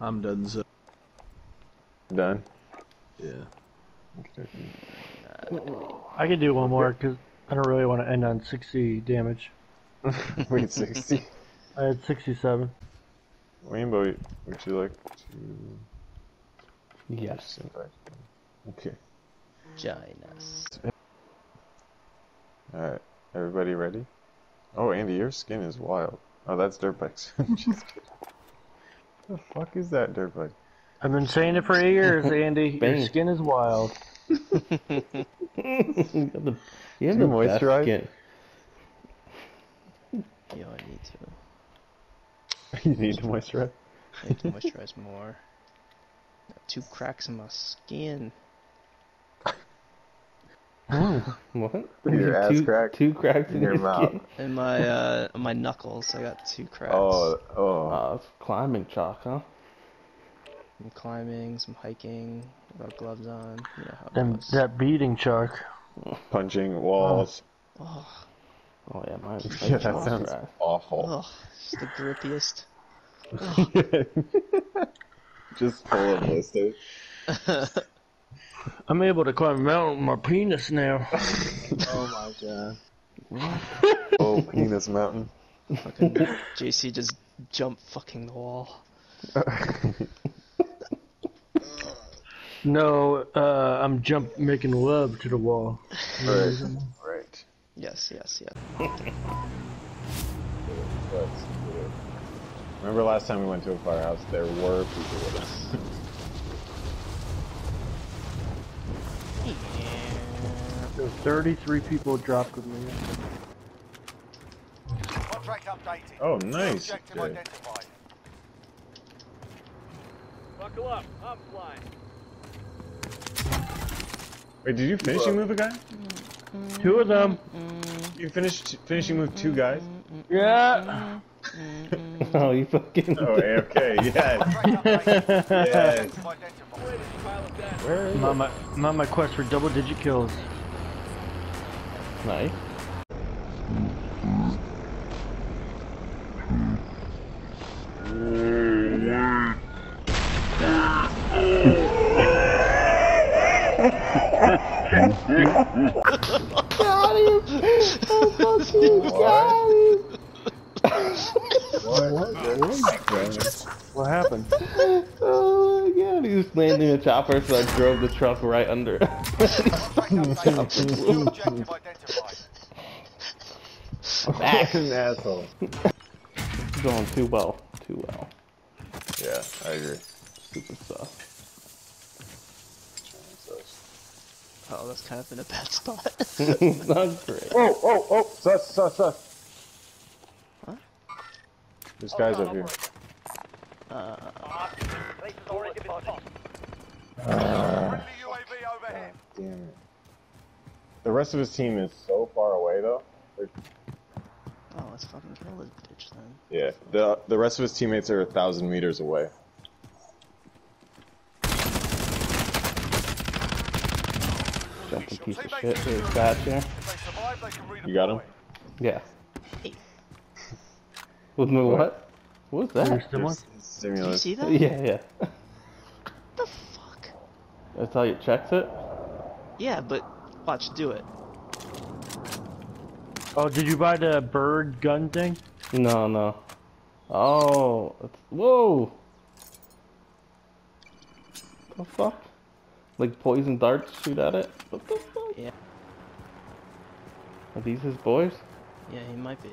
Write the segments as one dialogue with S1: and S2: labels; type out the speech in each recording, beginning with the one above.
S1: I'm done. So
S2: Done.
S1: yeah.
S3: I can do one more because I don't really want to end on 60 damage.
S2: Wait, 60.
S3: I had 67.
S2: Rainbow, would you like to
S4: Yes.
S2: Okay.
S5: Join us.
S2: Alright. Everybody ready? Oh, Andy, your skin is wild. Oh, that's dirt bikes. Just kidding. The fuck is that dirt bike?
S3: I've been saying it for years, Andy. Your
S4: Bang.
S3: skin is wild.
S4: you have the, you have
S2: Do
S4: the
S2: you
S4: best
S2: moisturize?
S4: skin.
S5: Yo, I need to.
S2: you need to moisturize.
S5: I need to moisturize more. Got two cracks in my skin.
S4: What?
S2: Your ass
S4: two,
S2: crack
S4: Two cracks in
S2: in your
S4: your,
S2: mouth.
S4: skin.
S5: In my uh, my knuckles, I got two cracks.
S2: Oh, oh.
S4: Oh, it's climbing chalk, huh?
S5: Some climbing, some hiking. Got gloves on. You know how it
S3: Them,
S5: goes.
S3: that beating shark.
S2: Punching walls.
S5: Oh,
S4: Oh yeah, mine.
S2: Yeah, that sounds awful.
S5: oh, it's the grippiest.
S2: Just full of blisters.
S3: I'm able to climb a mountain with my penis now.
S1: Oh my god.
S2: Oh, penis mountain.
S5: Fucking JC just jumped fucking the wall.
S3: No, uh, I'm jump making love to the wall.
S2: right. Right.
S5: Yes, yes, yes.
S2: Remember last time we went to a firehouse? There were people with us.
S3: 33 people dropped with me.
S6: Contract updated.
S2: Oh, nice.
S6: Objective
S2: Okay.
S6: identified.
S7: Buckle up, I'm flying.
S2: Wait, did you finishing move a guy?
S3: Two of them.
S2: You finished finishing move two guys?
S3: Yeah.
S4: Oh, you fucking.
S2: Oh, okay, yes.
S6: Contract updated.
S2: yes.
S6: Objective identified.
S7: Pile of that.
S2: Where is
S3: I'm on my, I'm on my quest for double digit kills.
S4: Nice.
S3: What happened?
S4: Oh yeah, he was landing a chopper, so I drove the truck right under. it.
S6: Contract updated. New objective identified.
S2: What an asshole.
S4: Going too well, too well.
S2: Yeah, I agree.
S4: Stupid stuff.
S5: Oh, that's kind of in a bad spot.
S4: Not great.
S2: Oh, oh, oh! Sus, sus, sus!
S5: What?
S2: There's guys up here.
S7: Place has already been tossed.
S6: Friendly UAV overhead.
S2: Damn it. The rest of his team is so far away, though. They're-
S5: oh, let's fucking kill this bitch then.
S2: Yeah, the the rest of his teammates are a thousand meters away.
S4: Jumping piece of shit. There's bad here.
S6: If they survive, they can redeploy.
S2: You got him?
S4: Yeah. With my what? What was that?
S3: still one.
S5: Did you see that?
S4: Yeah, yeah.
S5: The fuck?
S4: That's how you checked it?
S5: Yeah, but watch, do it.
S3: Oh, did you buy the bird gun thing?
S4: No, no. Oh, it's, whoa! The fuck? Like poison darts shoot at it? What the fuck?
S5: Yeah.
S4: Are these his boys?
S5: Yeah, he might be.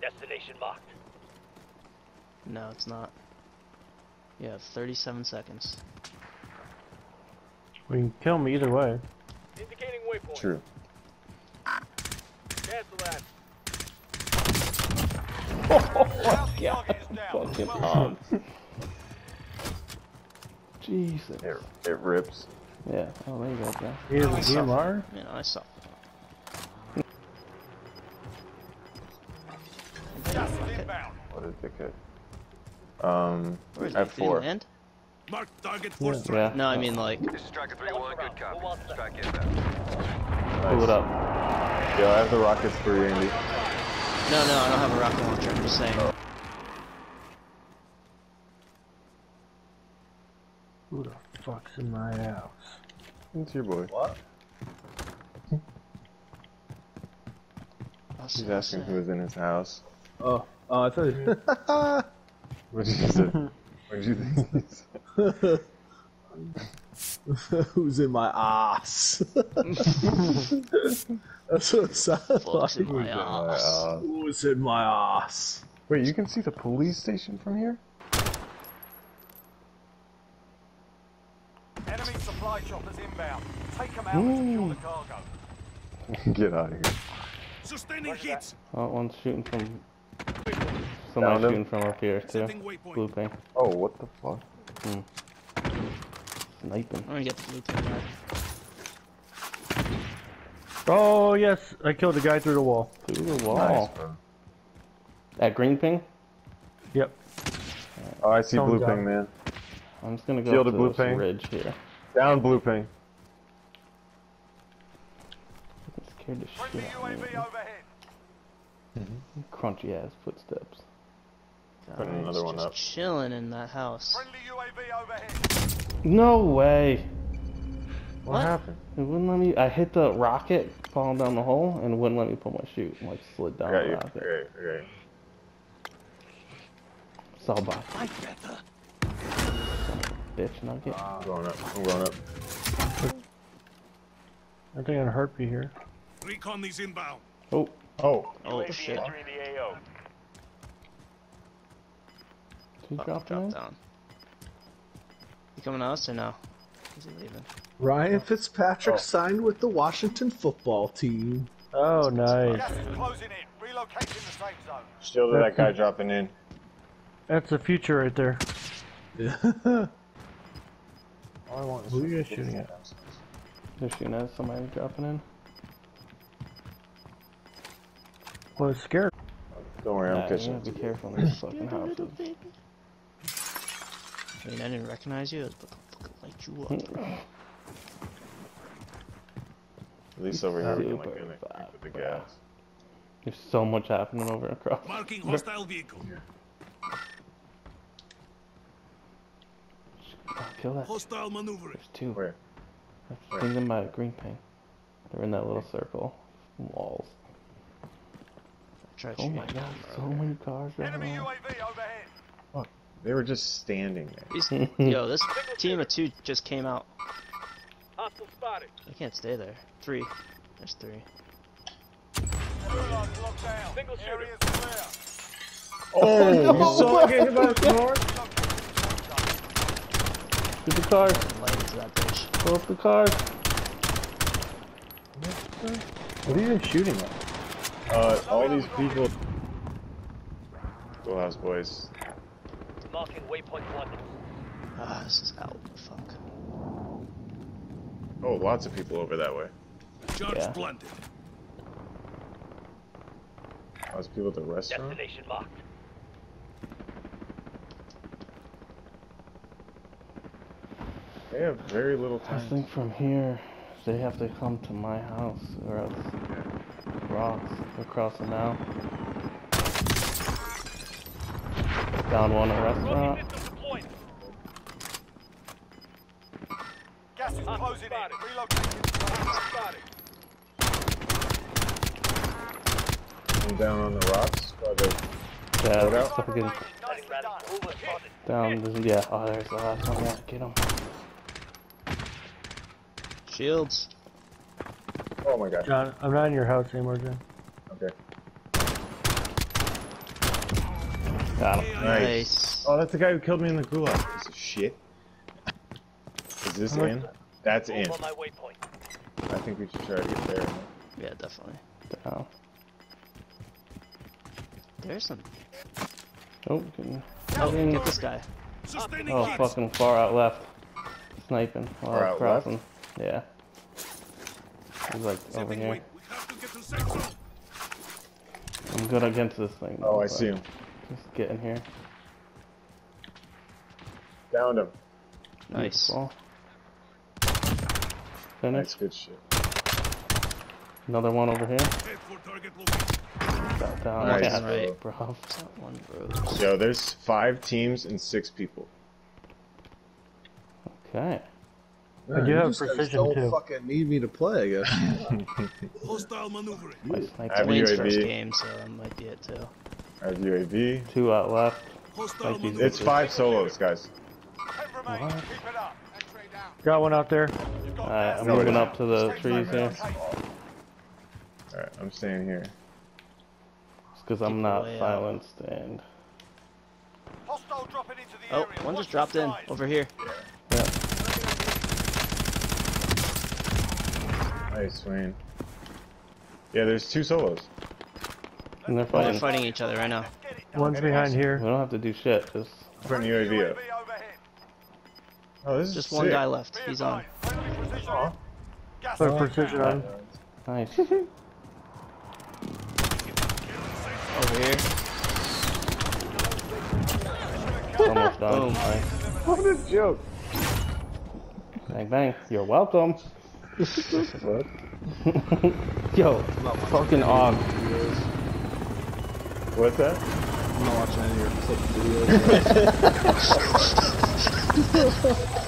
S7: Destination locked.
S5: No, it's not. You have 37 seconds.
S3: We can kill me either way.
S7: Indicating waypoint.
S2: True.
S7: Cancel that.
S6: Bounty target is down.
S4: Fucking
S6: Well.
S4: Jesus.
S2: It, it rips.
S4: Yeah, oh, there you go, bro.
S3: He has a DMR?
S5: You know, I saw.
S6: Gas is.
S2: What a dickhead. Um,
S5: Where is
S2: I
S5: he?
S2: have
S5: Did
S2: four.
S5: land?
S6: Mark target for
S4: Yeah.
S5: No, I mean like.
S6: This is Striker 3-1, good copy.
S7: We'll watch that.
S6: Strike inbound.
S4: Pull it up.
S2: Yo, I have the rockets for you, Andy.
S5: No, no, I don't have a rocket launcher. I'm just saying.
S3: Who the fuck's in my house?
S2: It's your boy.
S1: What?
S5: I'll
S2: He's
S5: say,
S2: asking
S5: say.
S2: who was in his house.
S1: Oh, oh, I thought.
S2: What did you say? what did you think?
S1: Who's in my ass? That's what it sounded
S5: Fuck's in my ass.
S1: Who's in my ass?
S2: wait, you can see the police station from here?
S6: Enemy supply choppers inbound. Take them out and secure the cargo.
S2: Get out of here.
S6: Sustaining hits.
S4: Oh, one's shooting from.
S2: Found
S4: Somebody's shooting from up here too. Blue ping.
S2: Oh, what the fuck? Hmm.
S4: Sniping.
S5: I'm gonna get the blue pin back.
S3: Oh yes, I killed a guy through the wall.
S4: Through the wall.
S2: Nice, bro.
S4: That green ping?
S3: Yep.
S2: Oh, I see
S3: Someone
S2: blue
S3: got
S2: ping, man.
S4: I'm just gonna go
S2: Shield
S4: to
S2: of blue
S4: this
S2: ping.
S4: ridge here.
S2: Down blue ping.
S4: I'm scared the
S6: Friendly
S4: shit out of me.
S6: UAV overhead.
S4: Crunchy ass footsteps.
S2: Putting
S5: Guys
S2: another one up.
S5: Chilling in that house.
S6: Friendly UAV overhead.
S4: No way!
S2: What,
S5: What?
S2: happened?
S4: It wouldn't let me. I hit the rocket falling down the hole and it wouldn't let me pull my chute. Like slid
S2: I
S4: down
S2: got
S4: the
S2: you.
S4: rocket.
S2: Okay, okay.
S4: Sawbot. Bitch nugget.
S2: I'm going up. I'm going up.
S3: I think on heartbeat here.
S6: Recon these inbound.
S4: Oh,
S2: Oh,
S5: Oh
S7: UAV
S5: shit.
S4: He
S5: Oh,
S4: dropped
S5: drop down. You coming to us or no? Is he leaving?
S1: Ryan Fitzpatrick
S2: Oh.
S1: signed with the Washington football team.
S3: Oh nice.
S6: Closing in. Relocating the safe zone.
S2: still that guy dropping in.
S3: That's the future right there.
S1: Yeah.
S2: All I want is
S3: Who are you
S2: some-
S3: shooting at?
S4: They're shooting at somebody dropping in.
S3: Well, it's scared.
S2: Don't worry, I'm
S4: Yeah, you
S2: catching
S4: gotta be careful in these fucking houses.
S5: I mean, I didn't recognize you. I was about fucking light you up.
S2: At least over here we can like
S4: Super
S2: get with the gas.
S4: There's so much happening over across.
S6: Marking hostile vehicle.
S4: Kill that.
S6: Hostile maneuvering.
S4: There's two.
S2: Where?
S4: I think them by a green ping. They're in that little circle. Walls. Oh my
S5: at
S4: god, so many cars right
S6: Enemy
S4: now.
S6: UAV overhead.
S2: They were just standing there.
S5: These- Yo, this team of two just came out.
S7: Hostile spotted.
S5: They can't stay there. Three. There's three.
S6: Gulag locked down.
S7: Single shooter.
S6: Area's clear.
S2: Oh, you saw it get hit by the car?
S4: Get the cars!
S5: Light into that bitch.
S4: Pull up the cars!
S3: What are you even shooting at?
S2: Uh, all these people. Schoolhouse boys.
S7: Marking waypoint one.
S5: Ah, this is out. Fuck.
S2: Oh, lots of people over that way.
S6: Charge
S4: Yeah.
S6: planted.
S2: Lots of people at the restaurant.
S7: Destination marked.
S2: They have very little time.
S4: I think from here, they have to come to my house, or else rocks. They're crossing now. Down one at
S7: Rocket
S4: restaurant.
S7: Uh,
S6: Gas is closing in.
S7: spotted.
S6: Relocating.
S2: I'm down on the rocks. By the,
S4: Yeah,
S2: Load
S4: that's fucking
S6: Nicely
S7: Ready.
S6: done.
S7: Mover spotted.
S4: down. Yeah, oh, there's the last one. Yeah, get him.
S5: Shields.
S2: oh my god.
S3: John, I'm not in your house anymore, John.
S2: Okay.
S4: Got him.
S5: Nice.
S2: Oh, that's the guy who killed me in the gulag. Piece of shit. Is this
S3: What?
S2: in? That's in.
S7: On my waypoint.
S2: I think we should try to get there.
S5: Yeah, definitely.
S4: Down.
S5: There's some.
S4: Oh, getting,
S5: Oh, get this guy.
S6: Sustaining
S4: oh,
S6: hits.
S4: fucking far out left. Sniping while
S2: Far
S4: I was
S2: out left?
S4: crossing. Yeah. He's like over here.
S6: wait. We have to get to safe.
S4: I'm good against this thing.
S2: Oh, I see him.
S4: Just get in here.
S2: Downed him.
S5: Nice.
S4: Beautiful.
S2: That's
S4: Finish.
S2: good shit.
S4: Another one over here.
S6: Head for target location.
S4: Got down.
S2: Nice,
S4: yeah,
S2: bro.
S4: bro.
S5: One rose.
S2: Yo, there's five teams and six people.
S4: Okay.
S3: I do
S1: you
S3: have
S1: just guys
S3: precision,
S1: don't
S3: too.
S1: fucking need me to play, I guess.
S7: Hostile maneuvering.
S4: My sniper.
S2: Have
S5: Wayne's
S2: UAV.
S5: first game, so that might be it too.
S2: I have UAV.
S4: Two out left.
S7: Hostile
S4: Thank you.
S2: It's five solos, guys.
S6: Ten remain. Keep it up.
S3: Got one out there.
S4: Alright, I'm
S6: moving
S4: moving up to the trees here.
S2: Alright, I'm staying here.
S4: It's Because I'm not
S5: away out.
S4: silenced and.
S6: Hostile dropping into the
S5: Oh,
S6: area.
S5: one
S6: Watch
S5: just dropped in over here.
S4: Yeah.
S2: Nice, Wayne. Yeah, there's two solos.
S4: And they're
S5: Oh, they're
S4: fighting.
S5: fighting each other right now.
S6: Let's get it done.
S3: One's behind here.
S4: We don't have to do shit. Just
S2: Putting UAV up.
S6: UAV.
S2: Oh, this is
S5: Just one guy left. He's on.
S6: advised, friendly precision.
S3: Put
S6: is
S3: precision on.
S4: nice.
S5: Over here.
S4: Almost done.
S5: Boom.
S4: Nice.
S2: What a joke.
S4: Bang bang. You're welcome.
S2: What?
S4: Yo, fucking og.
S2: What's that?
S1: I'm not watching any of your clip videos.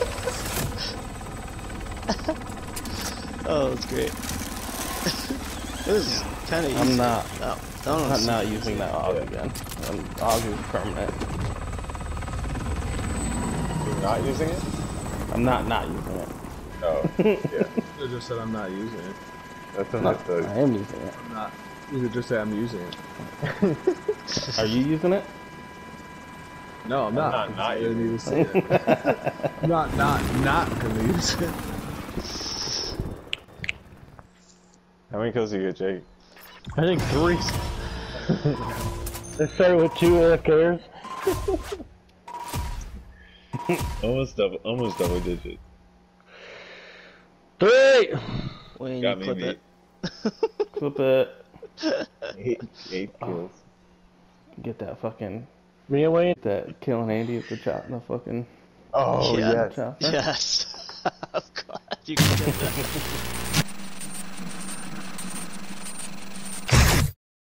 S5: Oh, that's great. this is kind of easy.
S4: I'm not.
S5: Oh, don't
S4: I'm
S5: wanna
S4: not using that og again. Um, og is permanent.
S2: You're not using it?
S4: I'm not not using it.
S2: Oh, yeah.
S1: I just said I'm not using it.
S2: That's
S4: No,
S2: enough though.
S4: I am using it.
S1: I'm not. You could just say I'm using it.
S4: Are you using it?
S1: No, I'm not.
S2: not not
S1: I didn't even say it. I'm not not not gonna use it.
S2: How many kills do you get, Jake?
S3: I think three. They started with two AFKers.
S2: Almost double, almost double digit.
S3: Three!
S5: Wayne,
S2: Got me
S5: clip
S2: beat.
S5: it.
S4: Clip it.
S2: Eight, eight oh. kills.
S4: Get that fucking.
S3: Me and Wayne?
S4: That killing Andy at the chop. The fucking.
S2: Oh,
S5: Yeah.
S2: yes.
S4: chopper.
S5: Yes. I'm glad you clipped that.